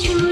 ছুরি